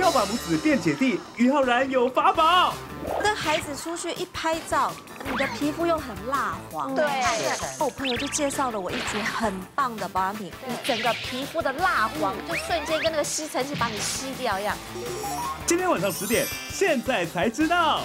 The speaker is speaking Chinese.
要把母子变姐弟，于浩然有法宝。跟孩子出去一拍照，你的皮肤又很蜡黄。对，我朋友就介绍了我一支很棒的保养品，你整个皮肤的蜡黄就瞬间跟那个吸尘器把你吸掉一样。今天晚上十点，现在才知道。